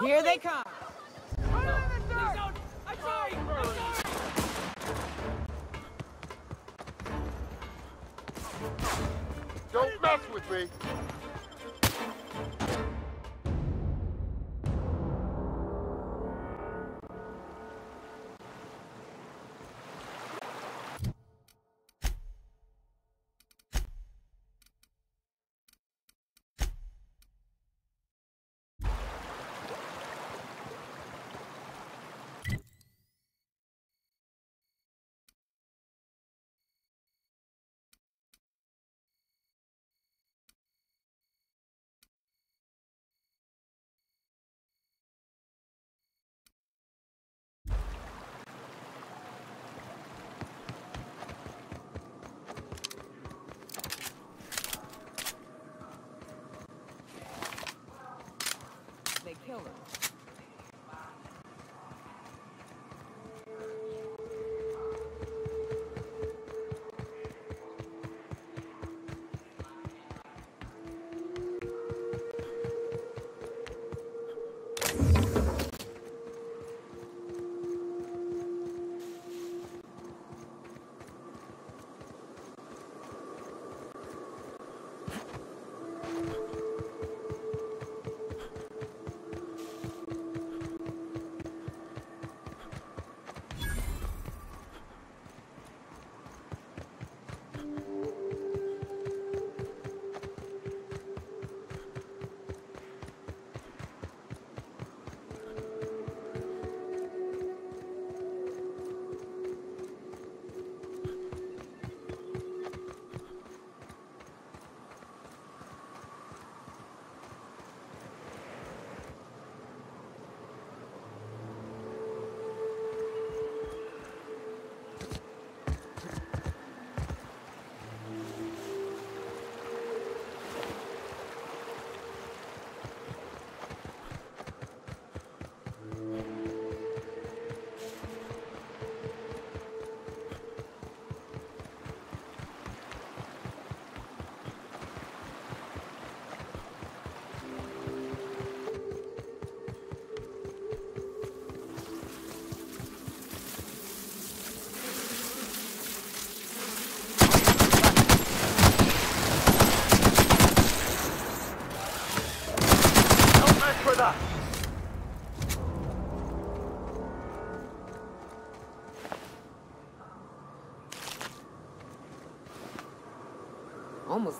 Here they come. Don't mess with me. They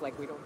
like we don't.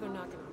Don't bother knocking on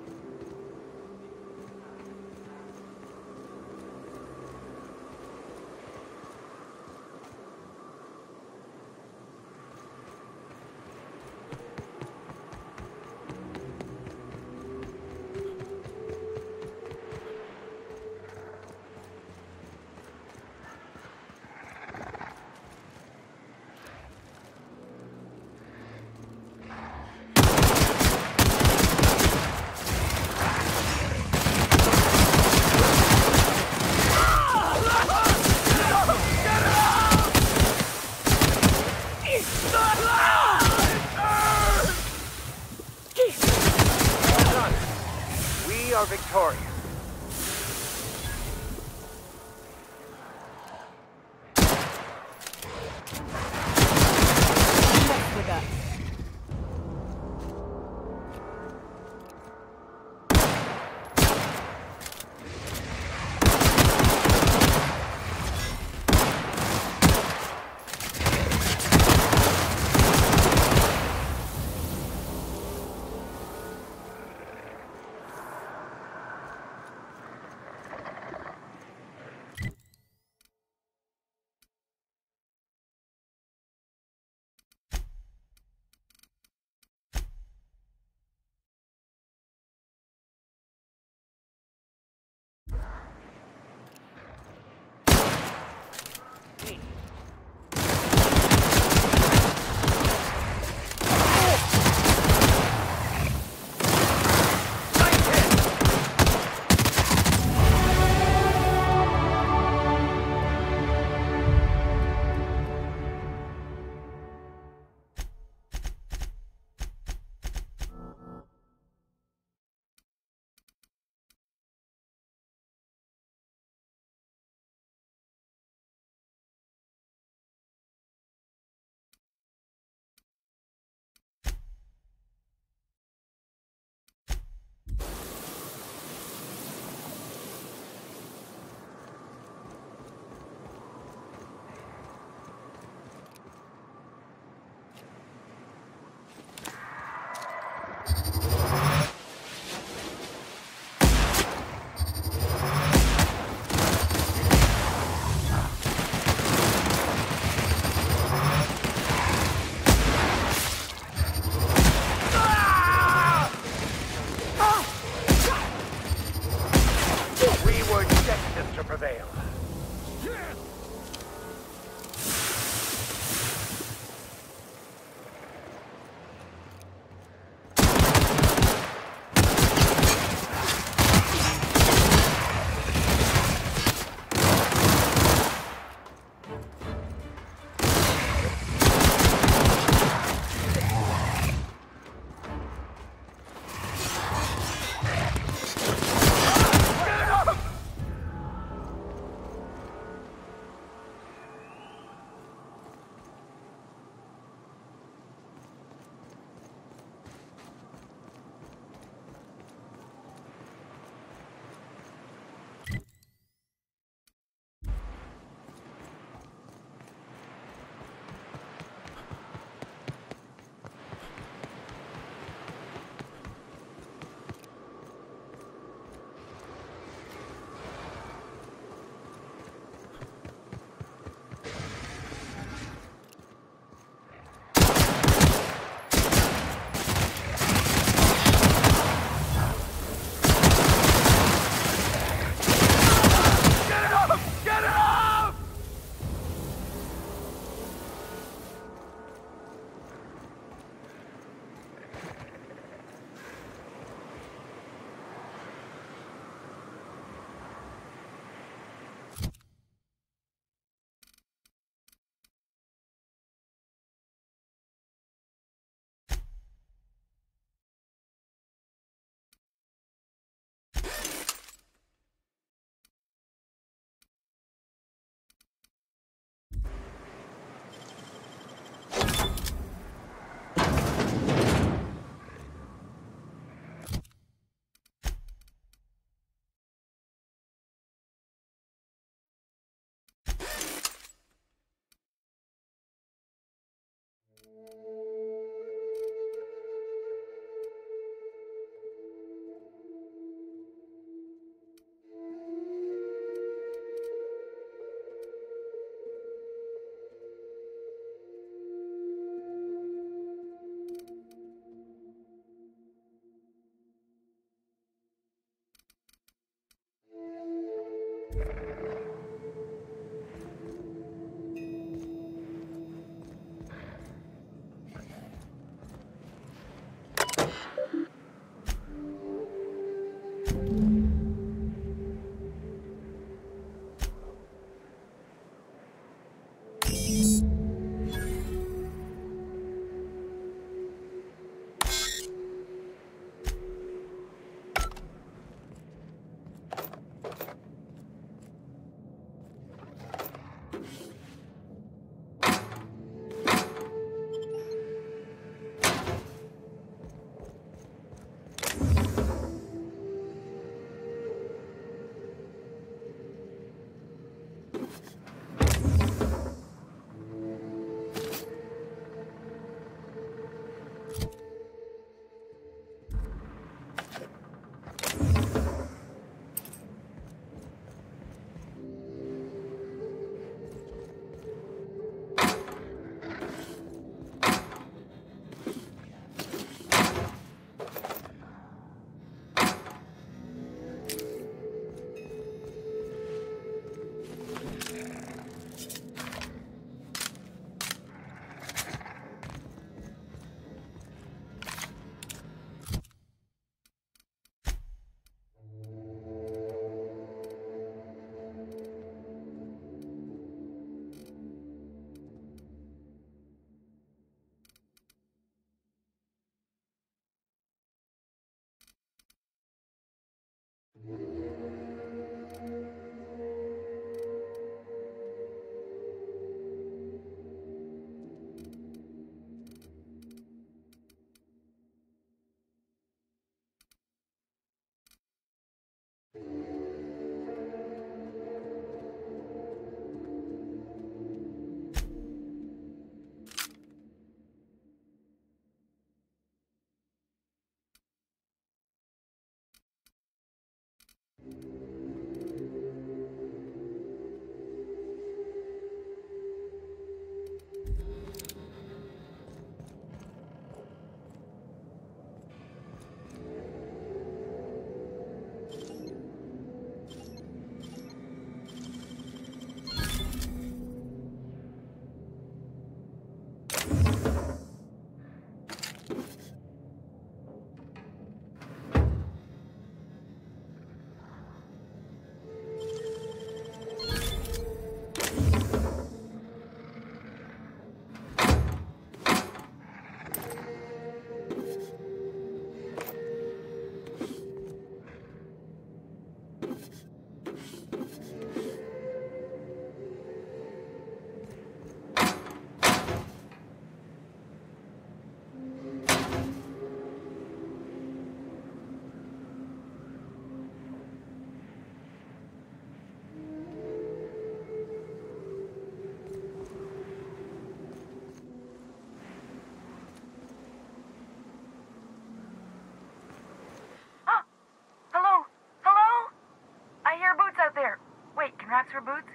For boots?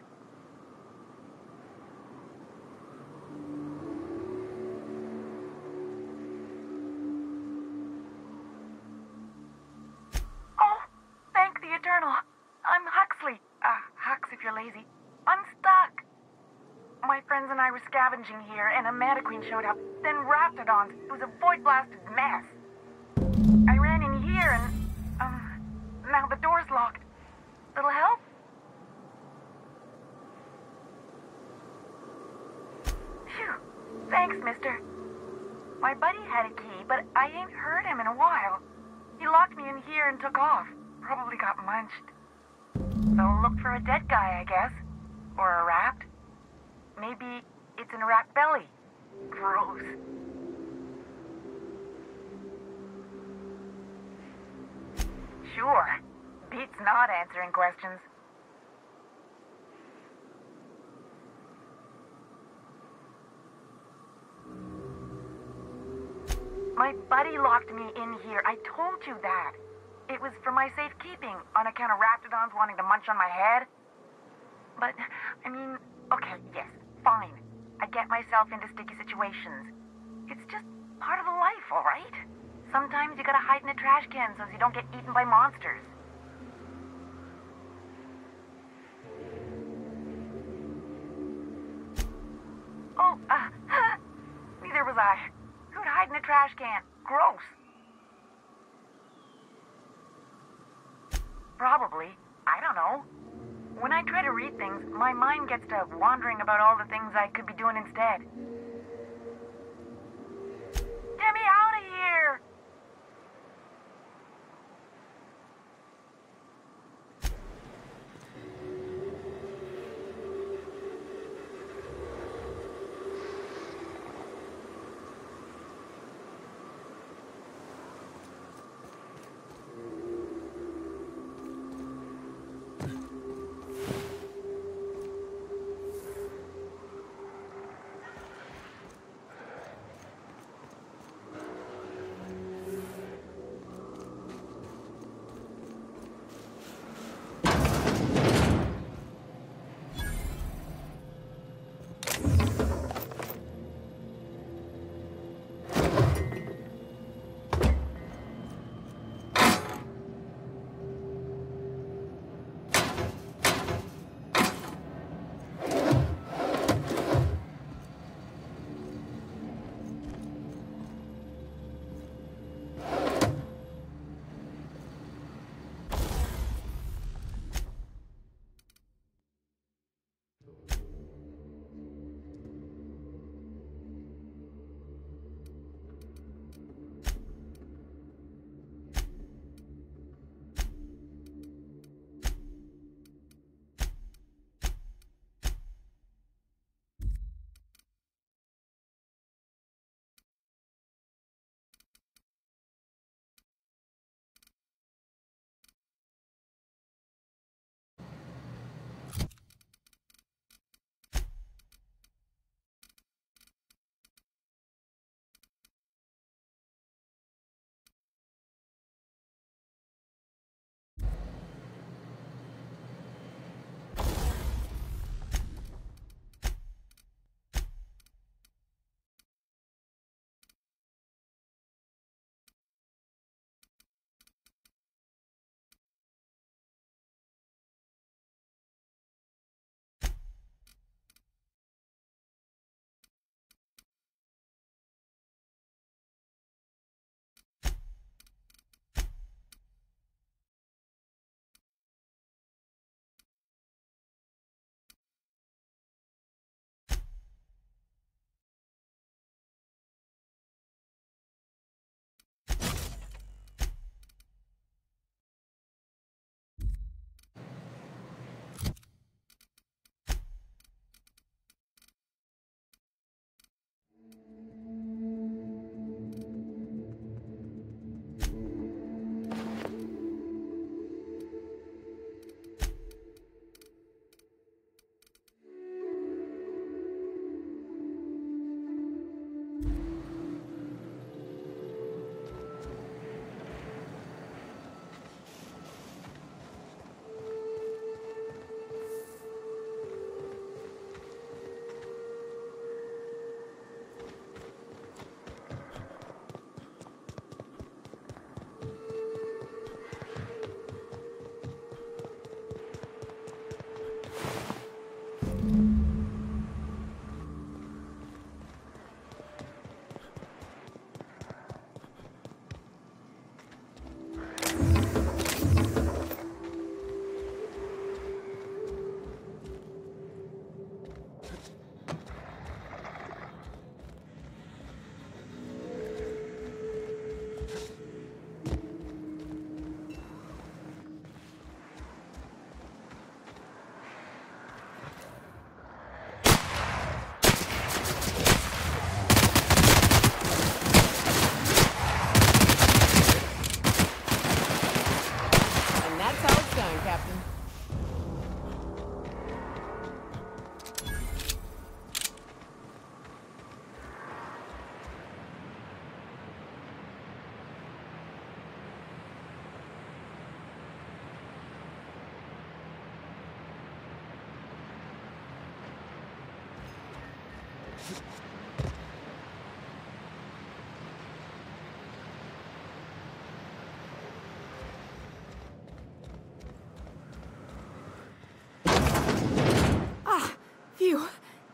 Oh, thank the Eternal. I'm Huxley. Uh, Hux if you're lazy. I'm stuck. My friends and I were scavenging here, and a Mantiqueen showed up. Then Raptidons. It was a void-blasted mess. For a dead guy, I guess. Or a rat. Maybe it's in a rat belly. Gross. Sure. Beats not answering questions. My buddy locked me in here. I told you that. It was for my safekeeping, on account of raptidons wanting to munch on my head. But, I mean, okay, yes, fine. I get myself into sticky situations. It's just part of the life, all right? Sometimes you gotta hide in a trash can so you don't get eaten by monsters. Oh, uh, neither was I. Who'd hide in a trash can? Gross. Probably. I don't know. When I try to read things, my mind gets to wandering about all the things I could be doing instead.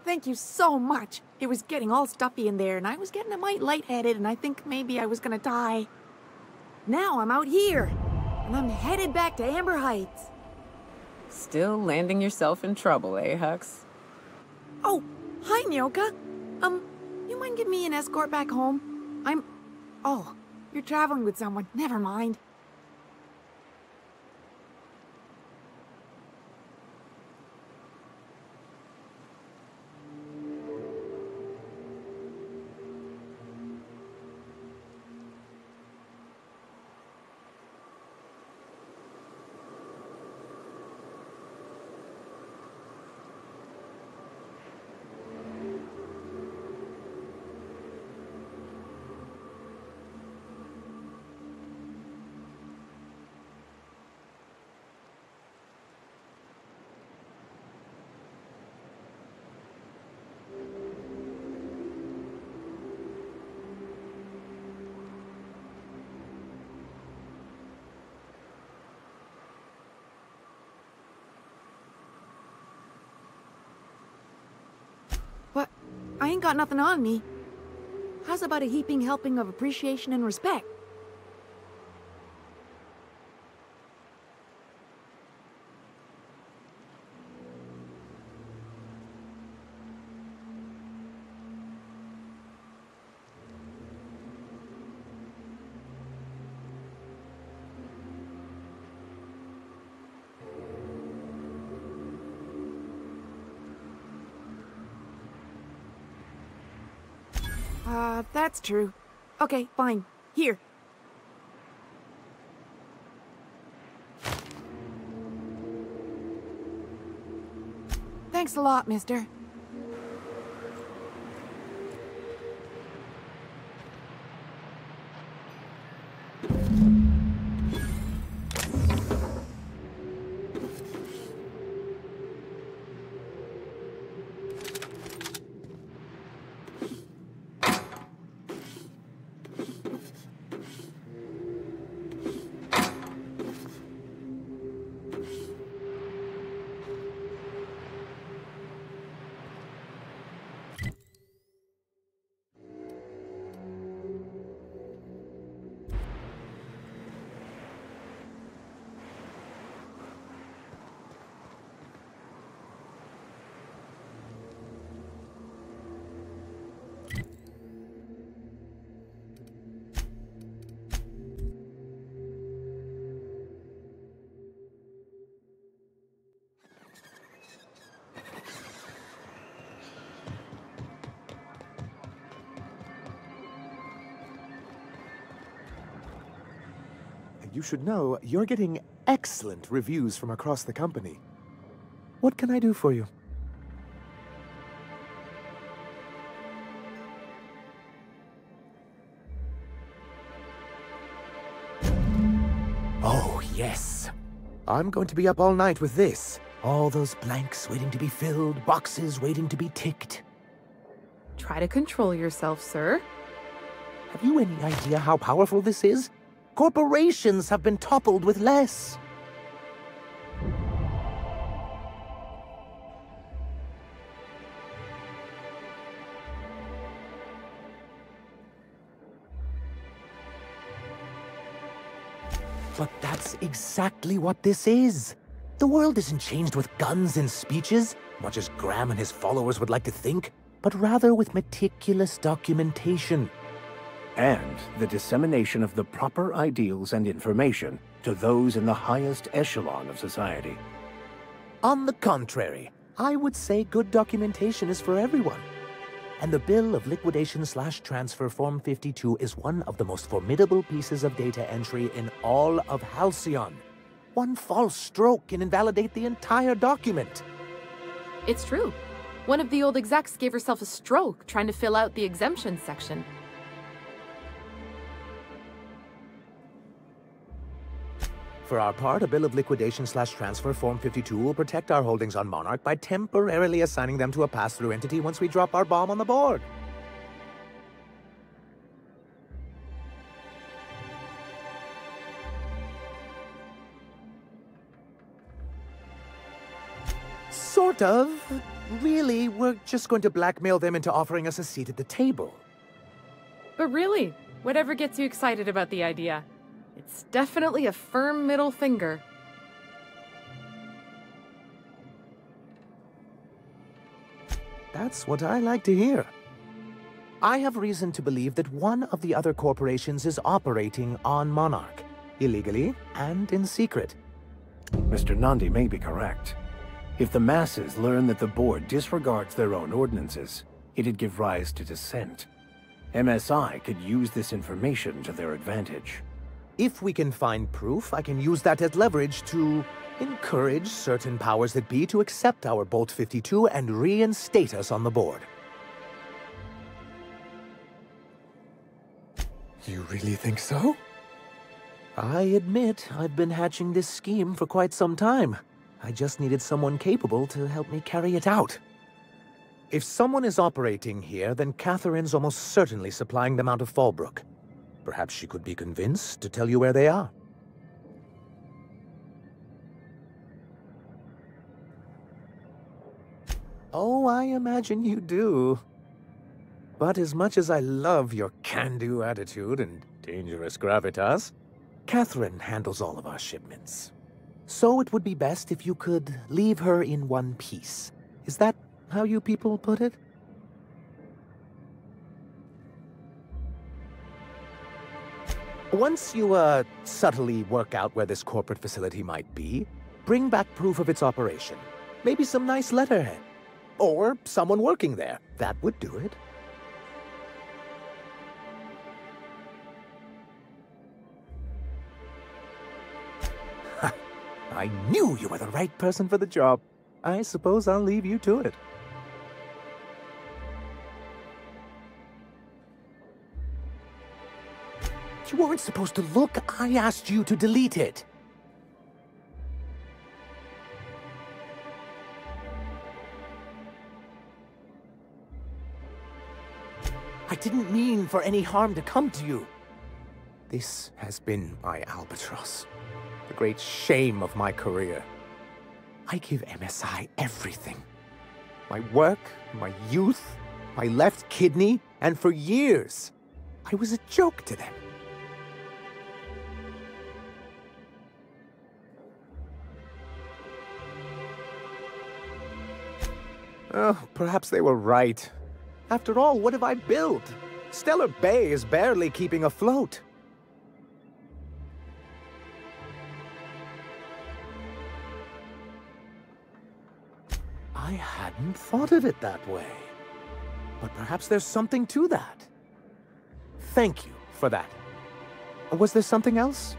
Thank you so much. It was getting all stuffy in there, and I was getting a mite lightheaded, and I think maybe I was gonna die. Now I'm out here, and I'm headed back to Amber Heights. Still landing yourself in trouble, eh, Hux? Oh, hi, Nyoka. Um, you mind giving me an escort back home? I'm... Oh, you're traveling with someone. Never mind. But I ain't got nothing on me. How's about a heaping helping of appreciation and respect? Uh, that's true. Okay, fine. Here. Thanks a lot, mister. You should know you're getting excellent reviews from across the company. What can I do for you? Oh, yes. I'm going to be up all night with this. All those blanks waiting to be filled, boxes waiting to be ticked. Try to control yourself, sir. Have you any idea how powerful this is? Corporations have been toppled with less. But that's exactly what this is. The world isn't changed with guns and speeches, much as Graham and his followers would like to think, but rather with meticulous documentation and the dissemination of the proper ideals and information to those in the highest echelon of society. On the contrary, I would say good documentation is for everyone. And the Bill of Liquidation slash Transfer Form 52 is one of the most formidable pieces of data entry in all of Halcyon. One false stroke can invalidate the entire document. It's true. One of the old execs gave herself a stroke trying to fill out the exemption section. For our part, a bill of liquidation slash transfer Form 52 will protect our holdings on Monarch by temporarily assigning them to a pass-through entity once we drop our bomb on the board. Sort of. Really, we're just going to blackmail them into offering us a seat at the table. But really, whatever gets you excited about the idea, it's definitely a firm middle finger. That's what I like to hear. I have reason to believe that one of the other corporations is operating on Monarch, illegally and in secret. Mr. Nandi may be correct. If the masses learn that the board disregards their own ordinances, it'd give rise to dissent. MSI could use this information to their advantage. If we can find proof, I can use that as leverage to encourage certain powers that be to accept our Bolt 52 and reinstate us on the board. You really think so? I admit I've been hatching this scheme for quite some time. I just needed someone capable to help me carry it out. If someone is operating here, then Catherine's almost certainly supplying them out of Fallbrook. Perhaps she could be convinced to tell you where they are. Oh, I imagine you do. But as much as I love your can-do attitude and dangerous gravitas, Catherine handles all of our shipments. So it would be best if you could leave her in one piece. Is that how you people put it? Once you, uh, subtly work out where this corporate facility might be, bring back proof of its operation. Maybe some nice letterhead. Or someone working there. That would do it. I knew you were the right person for the job. I suppose I'll leave you to it. You weren't supposed to look. I asked you to delete it. I didn't mean for any harm to come to you. This has been my albatross. The great shame of my career. I give MSI everything. My work, my youth, my left kidney, and for years, I was a joke to them. Oh, perhaps they were right. After all, what have I built? Stellar Bay is barely keeping afloat. I hadn't thought of it that way. But perhaps there's something to that. Thank you for that. Was there something else?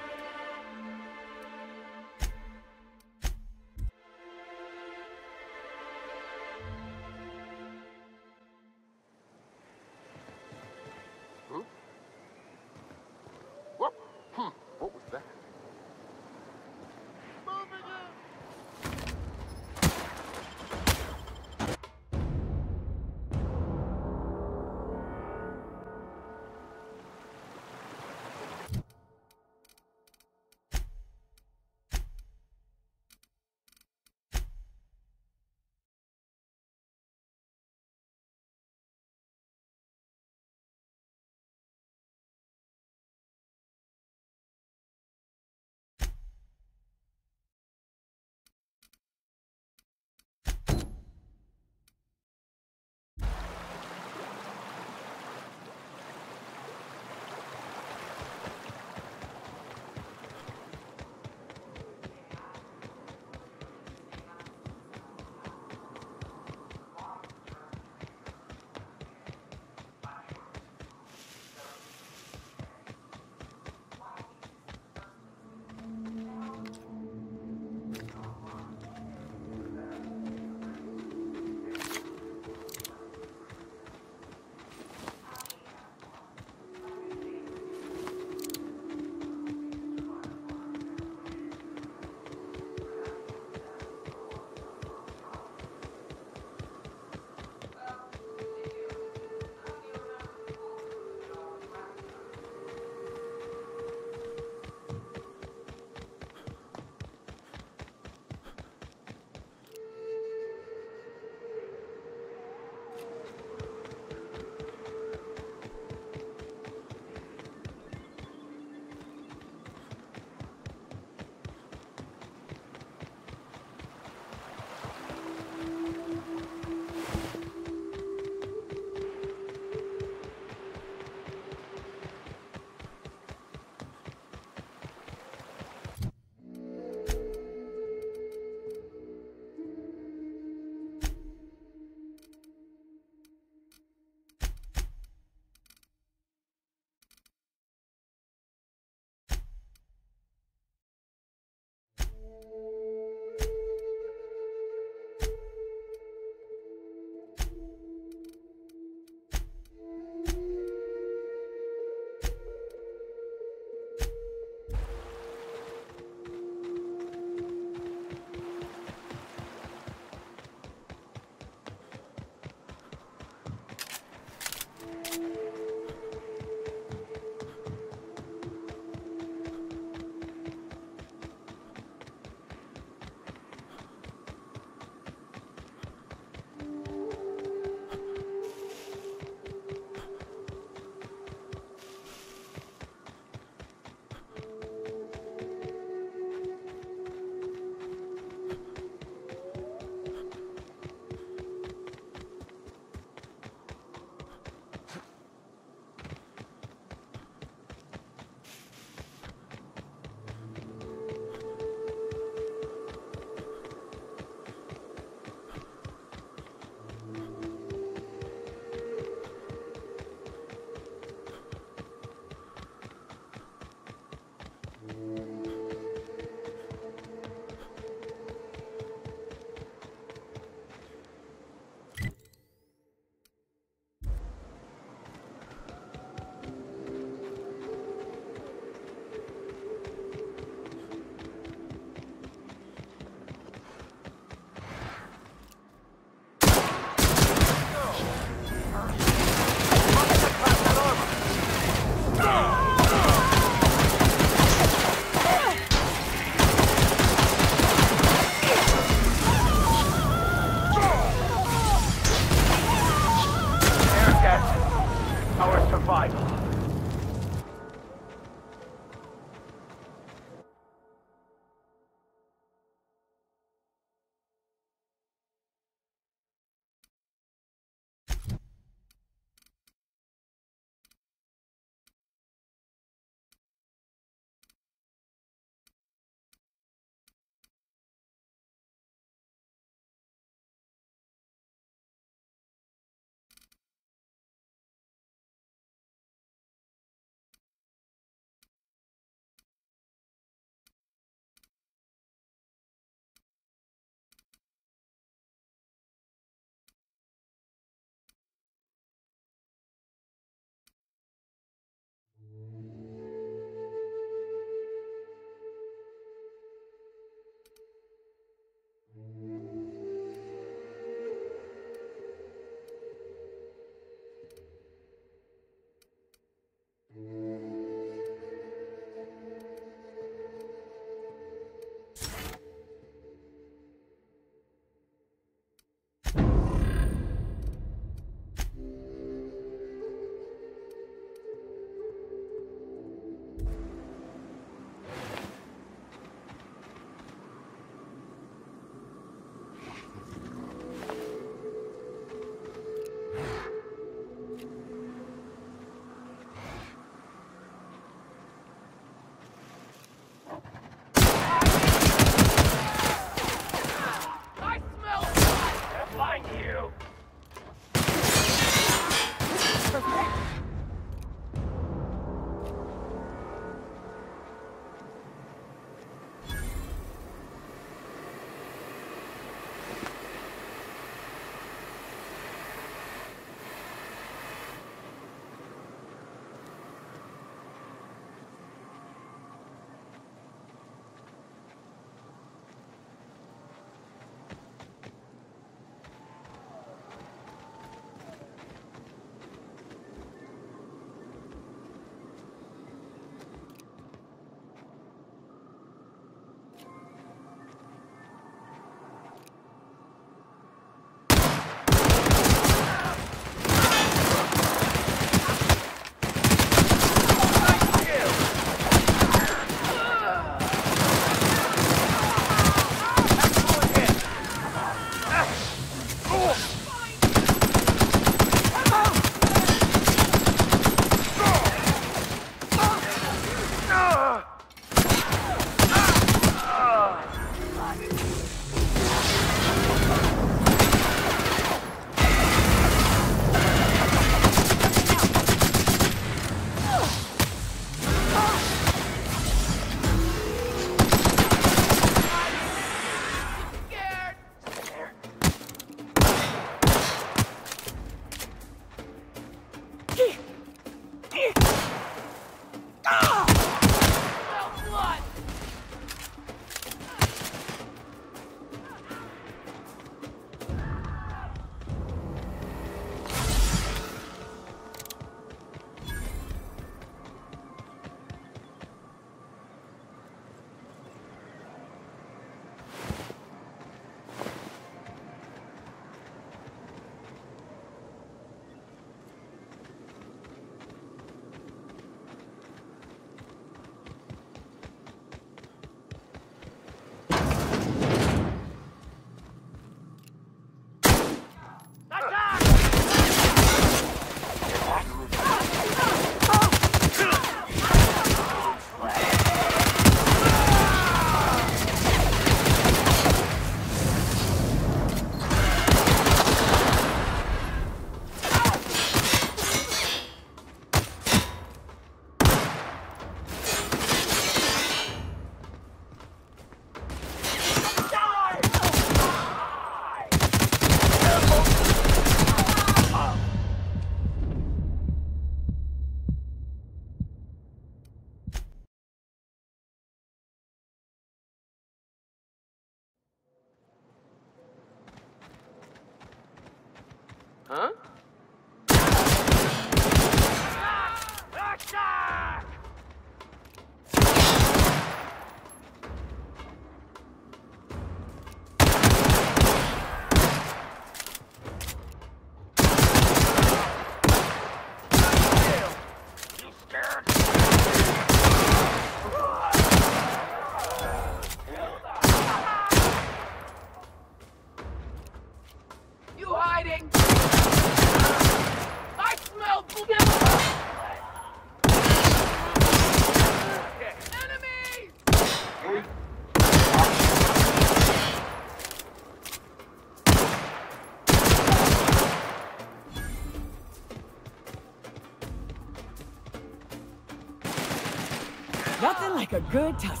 Good tussle.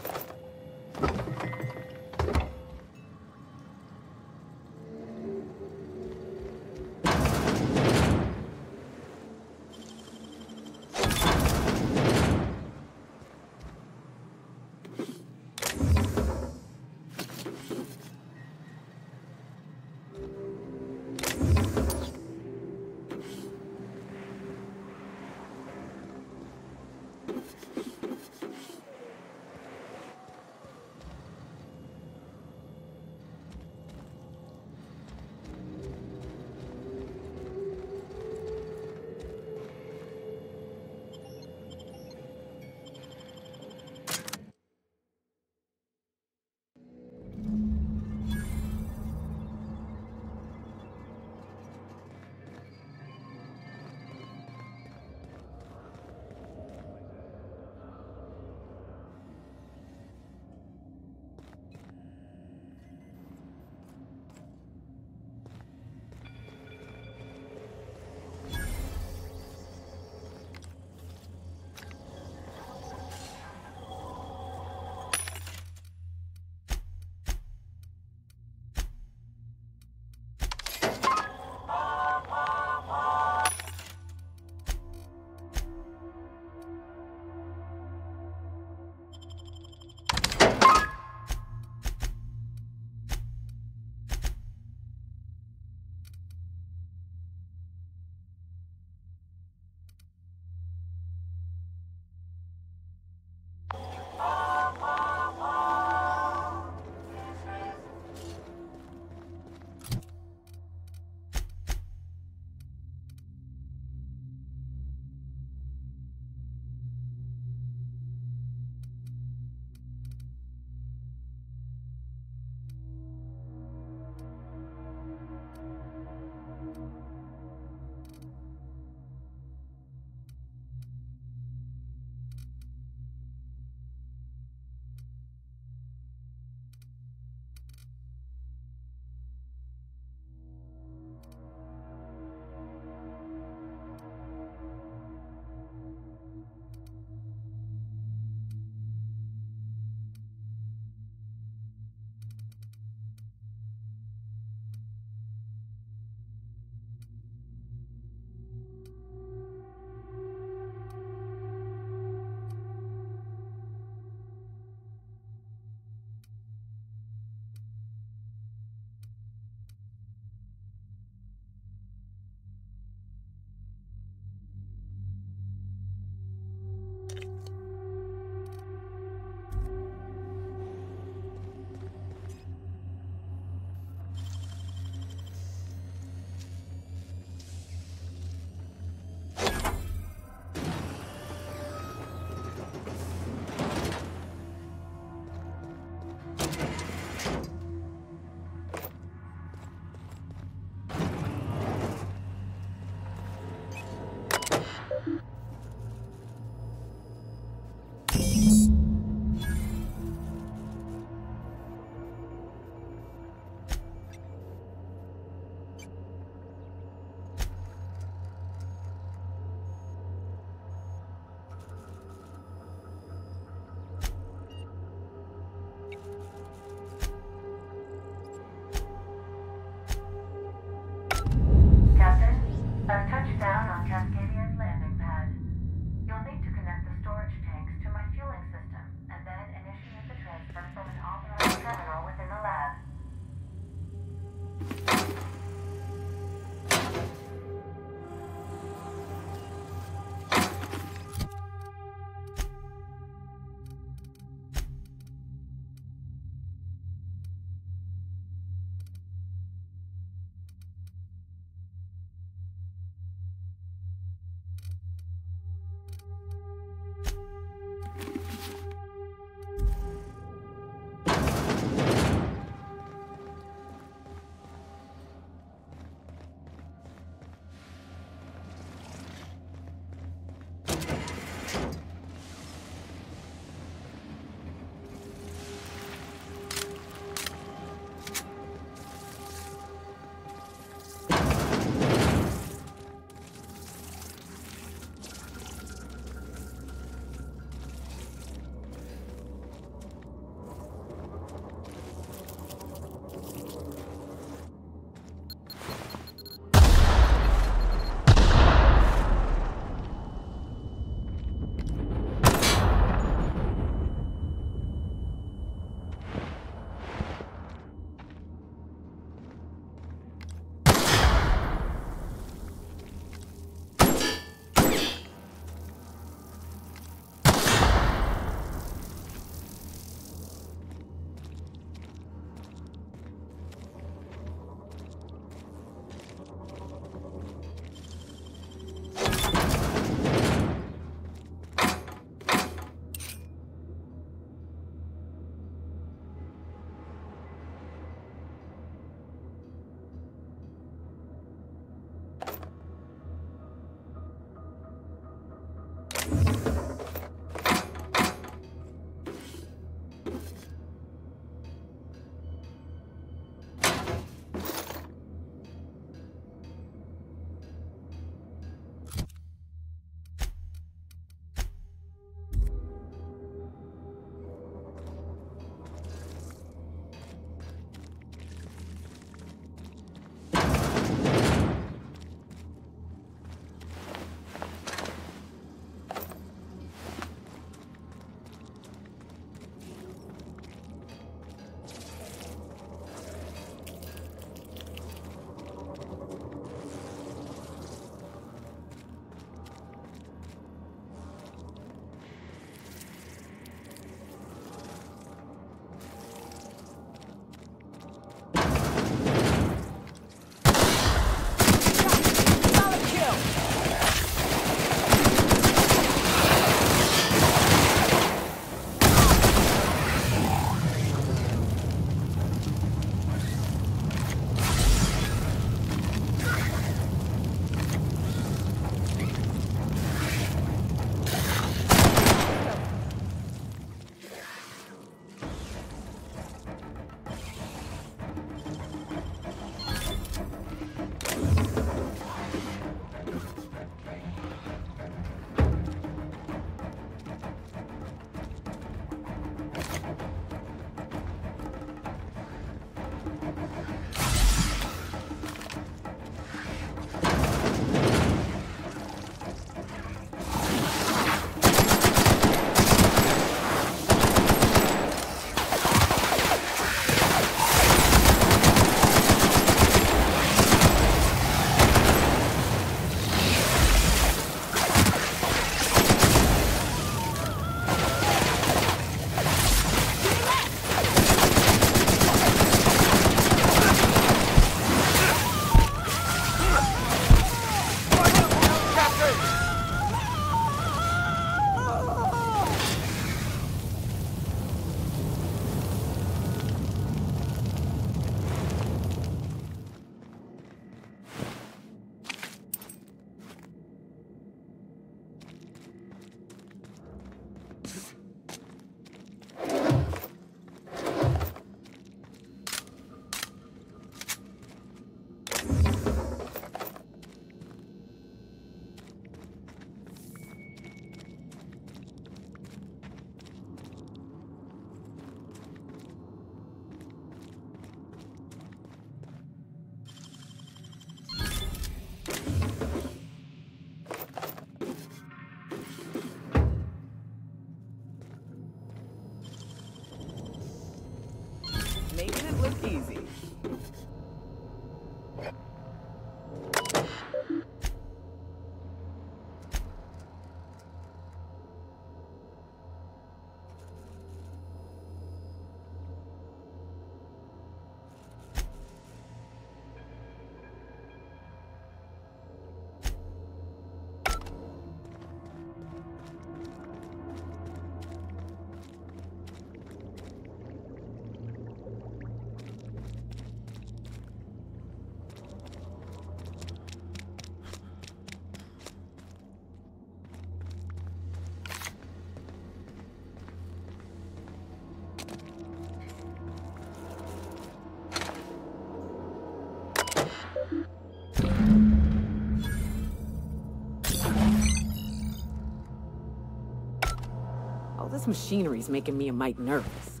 Machinery's making me a mite nervous.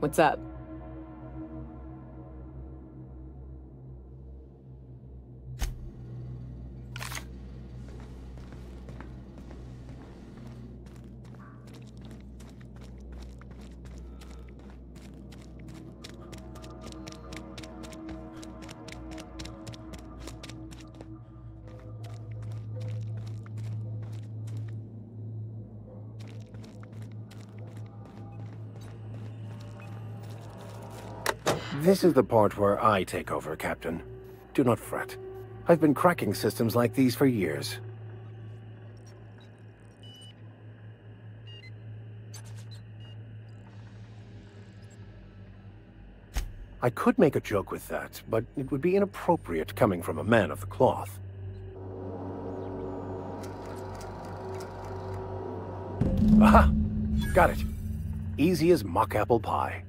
What's up? This is the part where I take over, Captain. Do not fret. I've been cracking systems like these for years. I could make a joke with that, but it would be inappropriate coming from a man of the cloth. Aha! Got it. Easy as mock apple pie.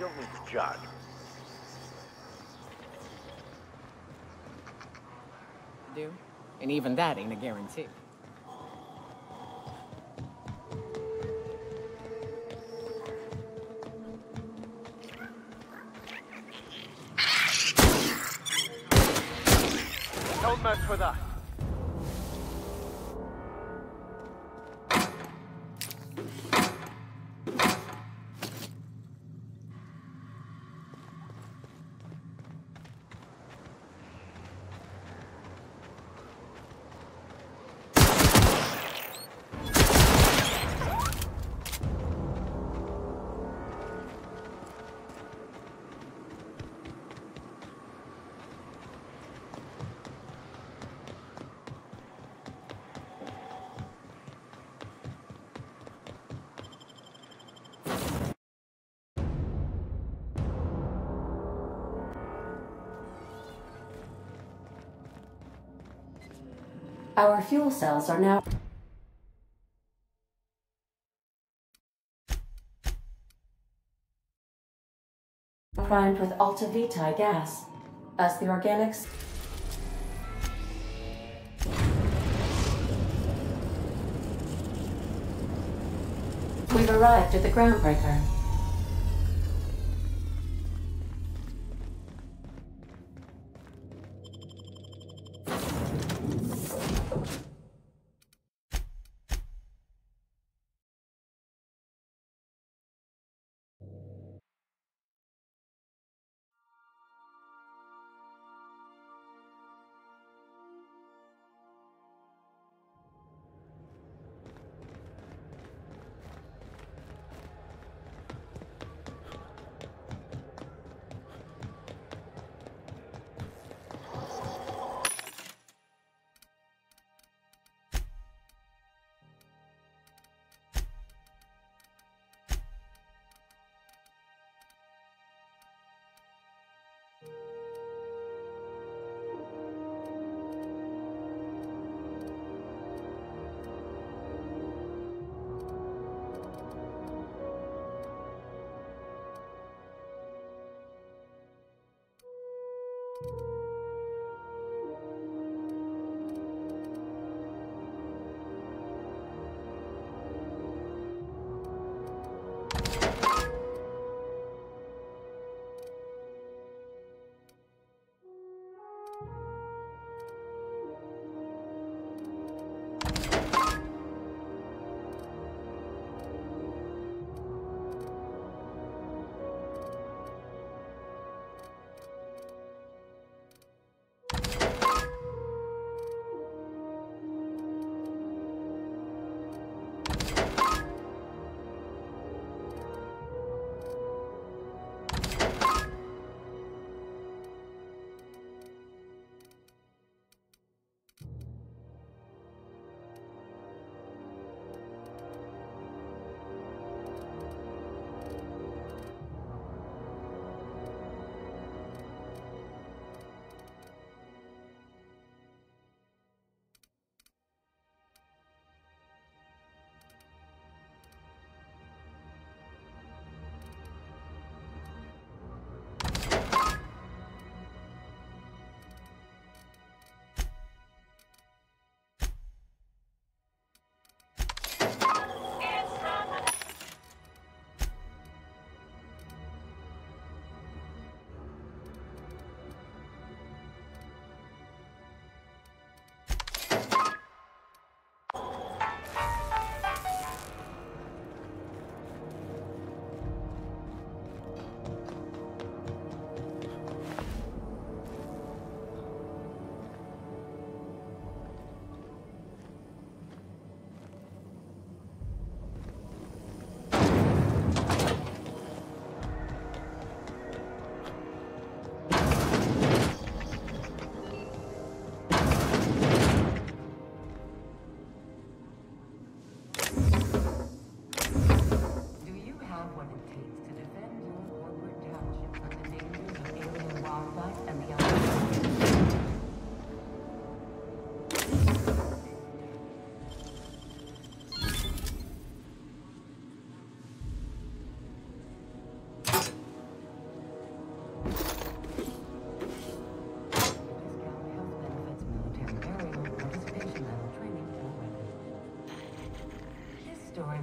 Don't mean to judge. Do? And even that ain't a guarantee. Our fuel cells are now. primed with Alta Vitae gas. As the organics. We've arrived at the groundbreaker.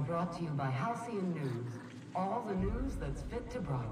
Brought to you by Halcyon News. All the news that's fit to broadcast.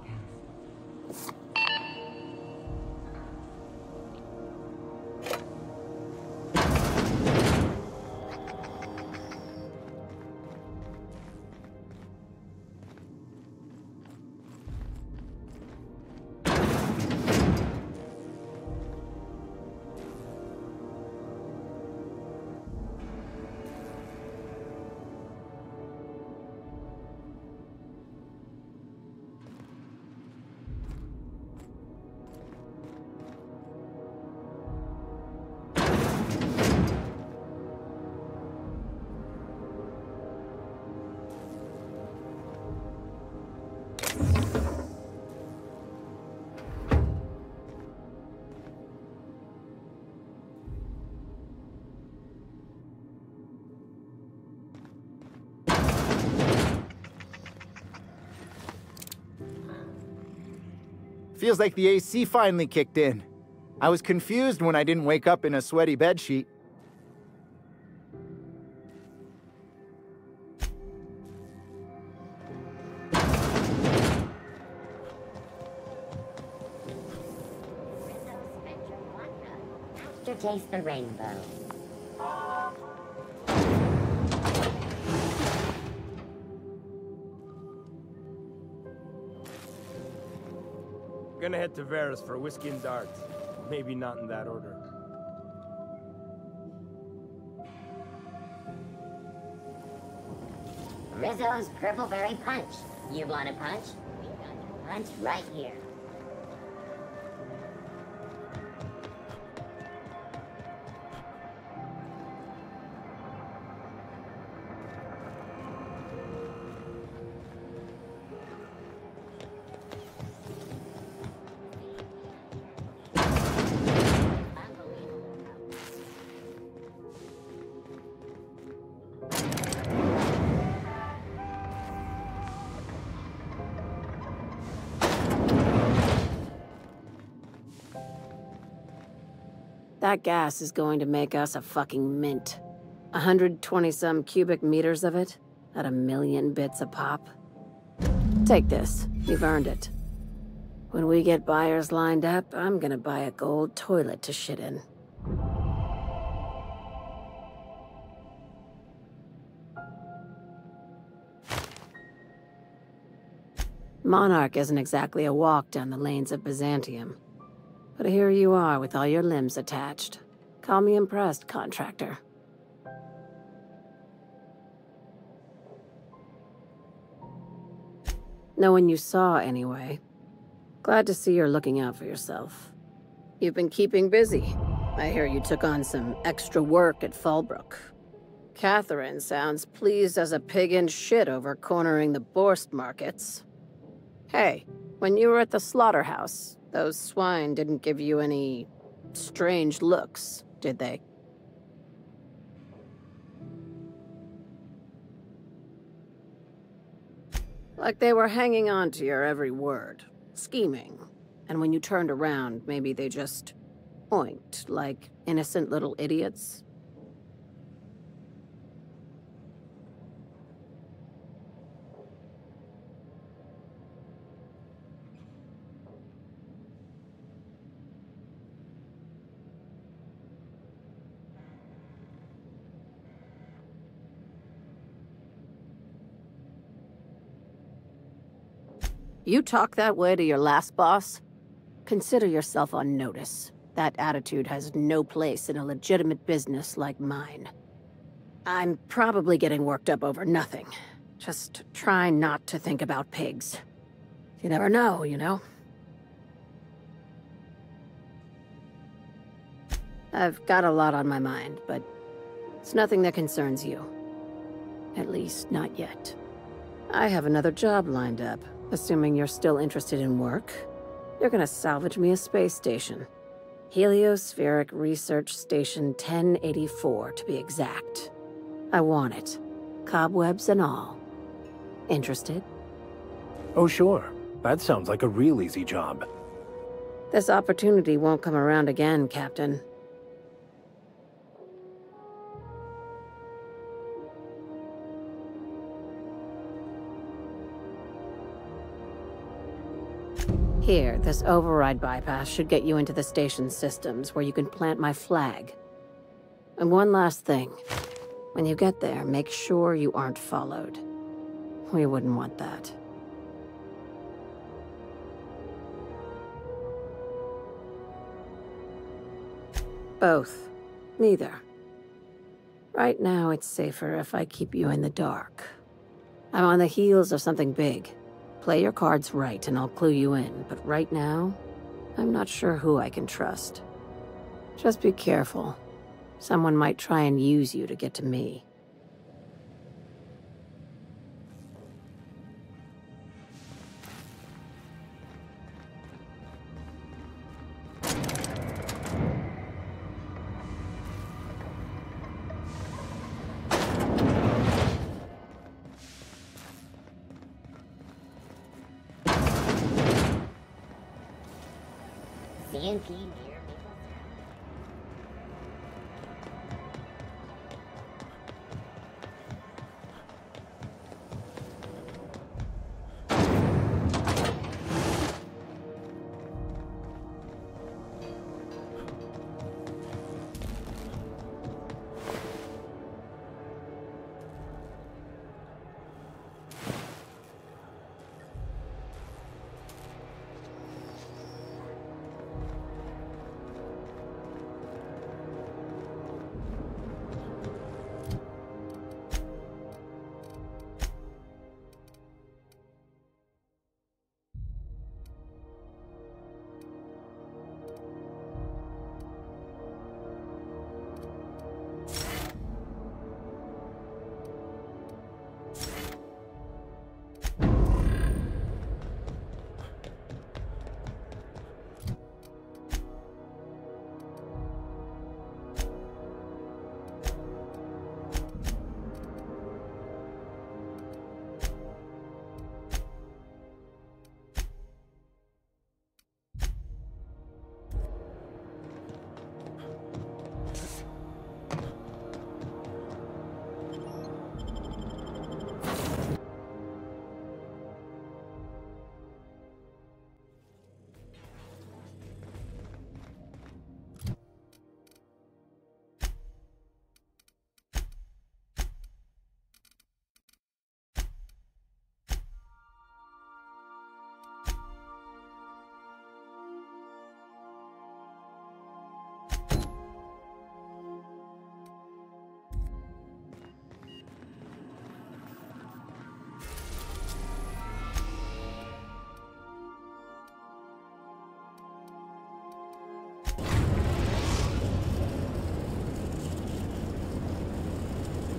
Feels like the AC finally kicked in. I was confused when I didn't wake up in a sweaty bedsheet. To taste the rainbow. Gonna head to Vera's for whiskey and darts. Maybe not in that order. Rizzo's Purple Berry Punch. You want a punch? Punch right here. That gas is going to make us a fucking mint. 120 some cubic meters of it, at a million bits a pop. Take this. You've earned it. When we get buyers lined up, I'm gonna buy a gold toilet to shit in. Monarch isn't exactly a walk down the lanes of Byzantium. But here you are with all your limbs attached. Call me impressed, contractor. No one you saw, anyway. Glad to see you're looking out for yourself. You've been keeping busy. I hear you took on some extra work at Fallbrook. Catherine sounds pleased as a pig in shit over cornering the Borst markets. Hey, when you were at the slaughterhouse, those swine didn't give you any strange looks, did they? Like they were hanging on to your every word, scheming. And when you turned around, maybe they just oinked like innocent little idiots. You talk that way to your last boss? Consider yourself on notice. That attitude has no place in a legitimate business like mine. I'm probably getting worked up over nothing. Just try not to think about pigs. You never know, you know? I've got a lot on my mind, but it's nothing that concerns you. At least, not yet. I have another job lined up, assuming you're still interested in work. You're gonna salvage me a space station. Heliospheric Research Station 1084, to be exact. I want it. Cobwebs and all. Interested? Oh, sure. That sounds like a real easy job. This opportunity won't come around again, Captain. Here, this override bypass should get you into the station's systems where you can plant my flag. And one last thing. When you get there, make sure you aren't followed. We wouldn't want that. Both. Neither. Right now, it's safer if I keep you in the dark. I'm on the heels of something big. Play your cards right and I'll clue you in, but right now, I'm not sure who I can trust. Just be careful. Someone might try and use you to get to me.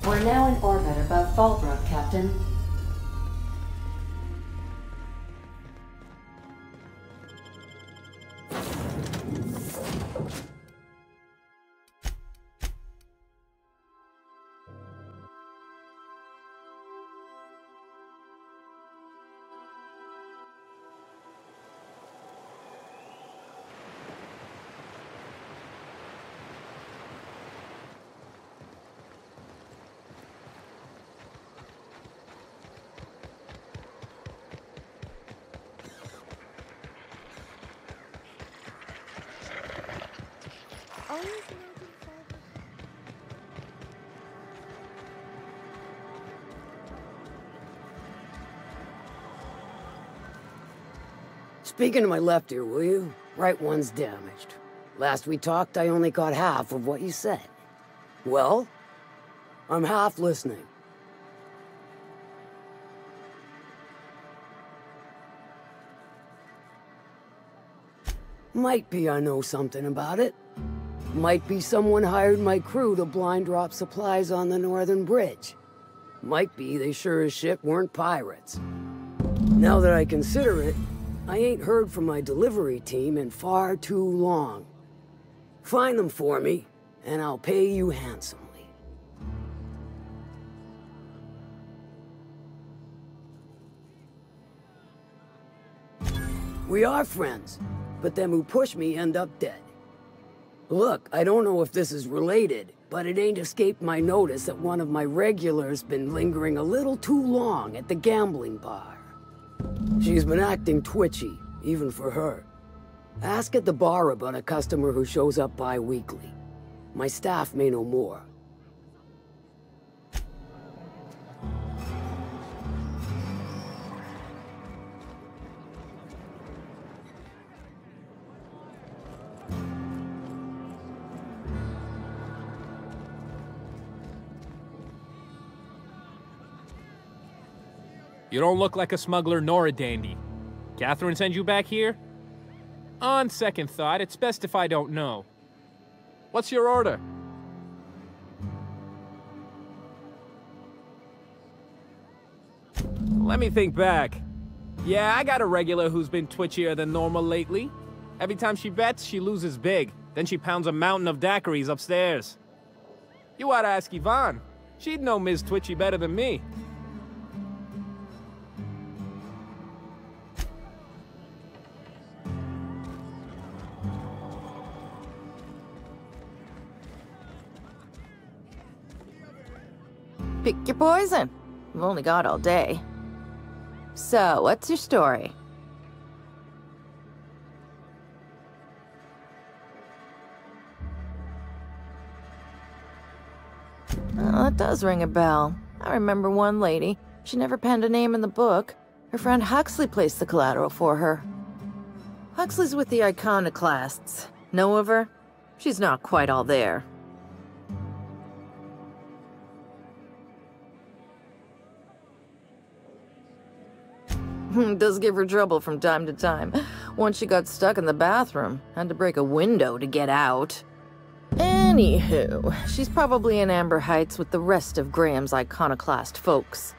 We're now in orbit above Fallbrook, Captain. Speaking to my left ear, will you? Right one's damaged. Last we talked, I only caught half of what you said. Well? I'm half listening. Might be I know something about it. Might be someone hired my crew to blind drop supplies on the northern bridge. Might be they sure as shit weren't pirates. Now that I consider it, I ain't heard from my delivery team in far too long. Find them for me, and I'll pay you handsomely. We are friends, but them who push me end up dead. Look, I don't know if this is related, but it ain't escaped my notice that one of my regulars been lingering a little too long at the gambling bar. She's been acting twitchy, even for her. Ask at the bar about a customer who shows up bi-weekly. My staff may know more. You don't look like a smuggler nor a dandy. Catherine send you back here? On second thought, it's best if I don't know. What's your order? Let me think back. Yeah, I got a regular who's been twitchier than normal lately. Every time she bets, she loses big. Then she pounds a mountain of daiquiris upstairs. You ought to ask Yvonne. She'd know Ms. Twitchy better than me. Pick your poison. We've only got all day. So, what's your story? Well, that does ring a bell. I remember one lady. She never penned a name in the book. Her friend Huxley placed the collateral for her. Huxley's with the Iconoclasts. Know of her? She's not quite all there. Hmm, does give her trouble from time to time. Once she got stuck in the bathroom, had to break a window to get out. Anywho, she's probably in Amber Heights with the rest of Graham's iconoclast folks.